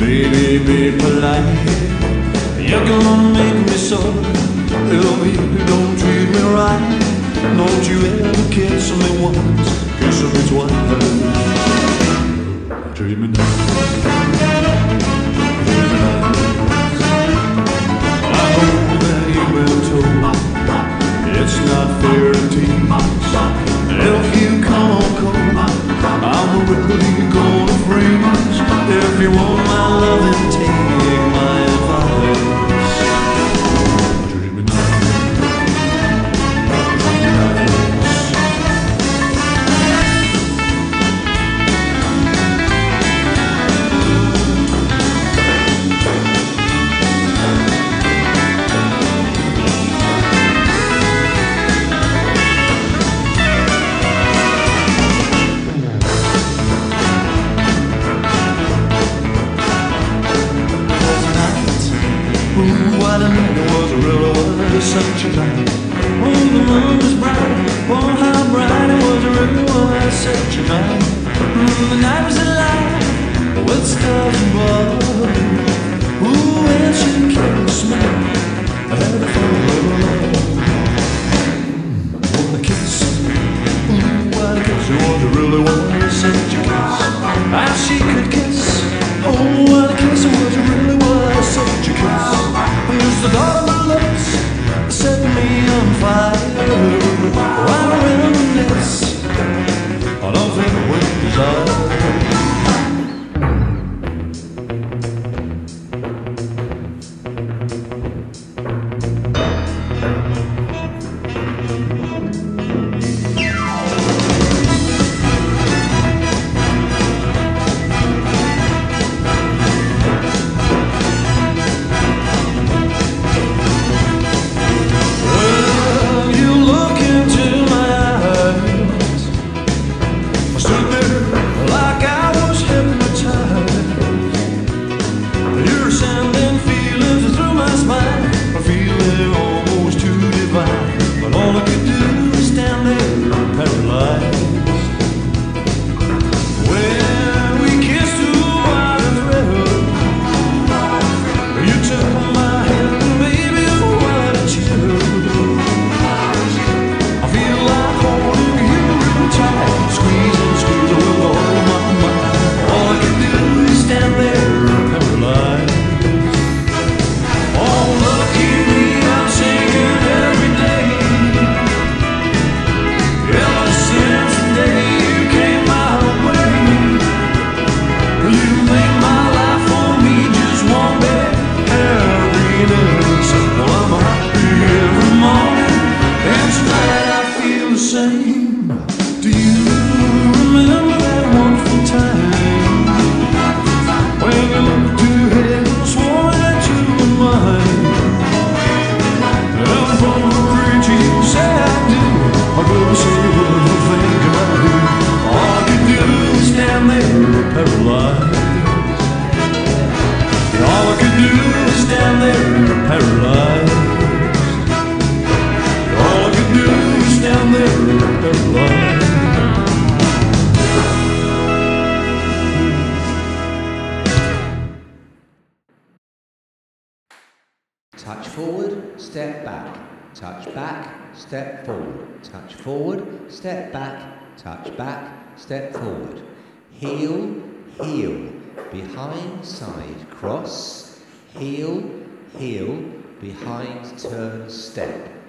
Baby, be polite. You're gonna make me so Little baby, don't treat me right. Don't you ever kiss me once. Kiss me twice. the sun shone bright. Oh, the moon was bright. Oh, how bright it was. The river was such a night. Mm, the night was alive with stars above. blood. Ooh, and she kissed me. I had a full Touch forward, step back, touch back, step forward, touch forward, step back, touch back, step forward. Heel, heel, behind, side, cross, heel, heel, behind, turn, step.